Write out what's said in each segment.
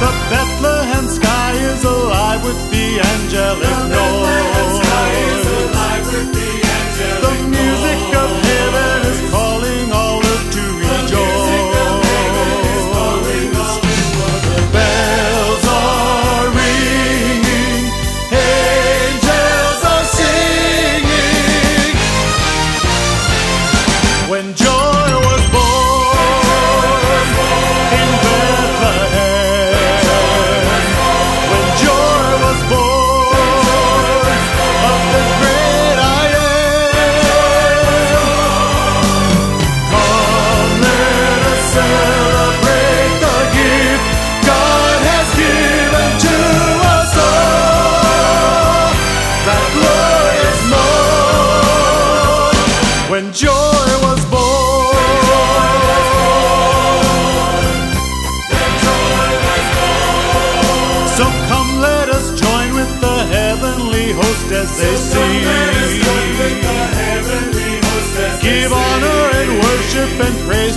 The Bethlehem sky is alive with the angelic noise.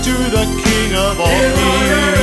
To the King of all kings.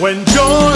When John